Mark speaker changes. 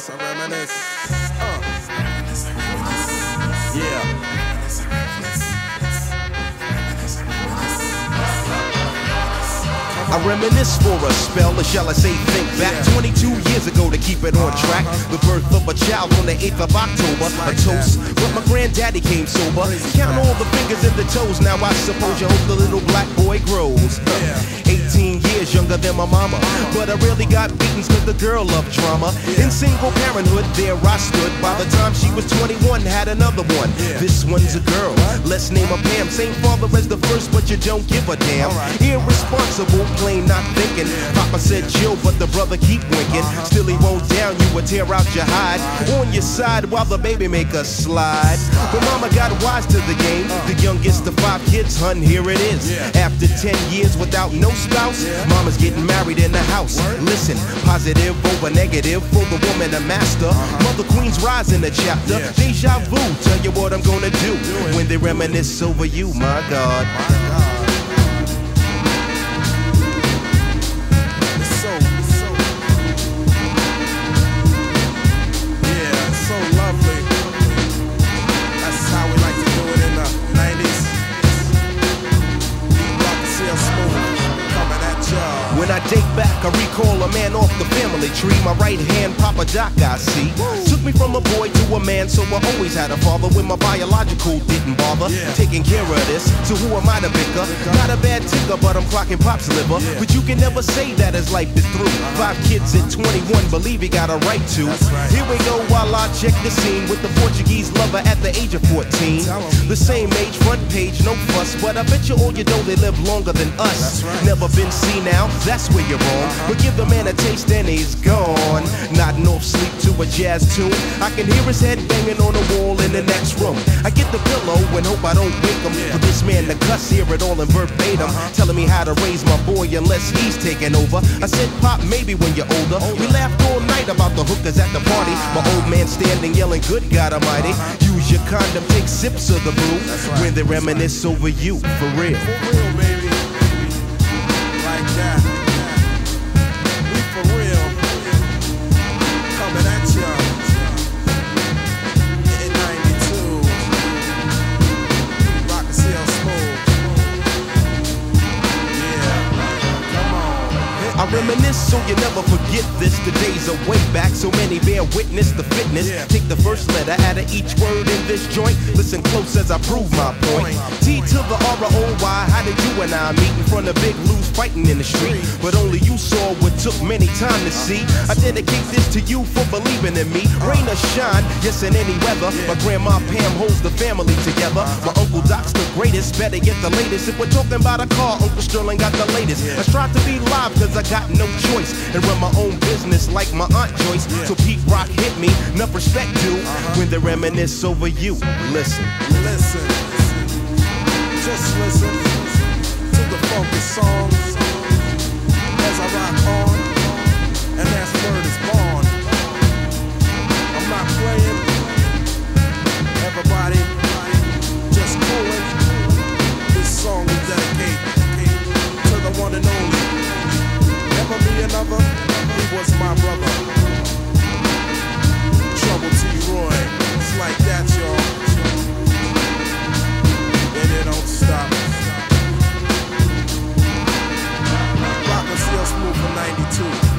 Speaker 1: reminisce, I reminisce.
Speaker 2: I reminisce for a spell, or shall I say think back 22 years ago to keep it on track. The birth of a child on the 8th of October, a toast. But my granddaddy came sober. Count all the fingers and the toes, now I suppose you hope the little black boy grows. 18 years younger than my mama, but I really got beatings cause the girl loved drama. In single parenthood, there I stood. By the time she was 21, had another one. This one's a girl, let's name her Pam. Same father as the first, but you don't give a damn. Irresponsible, plain not thinking. Papa said chill, but the brother keep winking. Still he won't down you or tear out your hide. On your side while the baby make a slide. But mama got wise to the game. The youngest of five kids, hun, here it is. After 10 years without no spouse, mama's getting married in the house. Listen, positive over negative for the woman a master. Mother Queen's rise in the chapter. Deja vu, tell you what I'm gonna do when they reminisce over you, my God. I date back, I recall a man off the family tree. My right hand, Papa Doc, I see. Took me from a boy to a man, so I always had a father when my biological didn't bother.
Speaker 1: Yeah.
Speaker 2: Taking care of this, so who am I to bicker? Not a bad ticker, but I'm clocking pop's liver. But you can never say that as life is through. Five kids at 21, believe he got a right to.
Speaker 1: Right.
Speaker 2: Here we go while I check the scene with the Portuguese lover at the age of 14. The same age, front page, no fuss. But I bet you all you know they live longer than us.
Speaker 1: Right.
Speaker 2: Never been seen now, that's where you're wrong. But give the man a taste and he's gone. Not off sleep a jazz tune. I can hear his head banging on the wall in the next room. I get the pillow and hope I don't wake him. For this man to cuss, hear it all in verbatim. Telling me how to raise my boy unless he's taking over. I said, Pop, maybe when you're older. We laughed all night about the hookers at the party. My old man standing yelling, Good God Almighty. Use your condom, take sips of the brew. When they reminisce over you, for real. So you never forget this. The days are way back, so many bear witness the fitness.
Speaker 1: Yeah.
Speaker 2: Take the first letter out of each word in this joint. Listen close as I prove my point. T to the R O Y. How did you and I meet in front of Big Lou's fighting in the street? But only you saw what took many time to see. I dedicate this to you for believing in me. Uh-huh. Rain or shine, yes in any weather. My grandma Pam holds the family together. Uh-huh. My uncle Doc's the greatest. Better get the latest. If we're talking about a car, Uncle Sterling got the latest. I strive to be live cause I got no choice. And run my own business like my Aunt Joyce. So Pete Rock hit me, enough respect due. Uh-huh. When they reminisce over you, listen.
Speaker 1: Listen. Just listen to the funky songs as I rock on. attitude.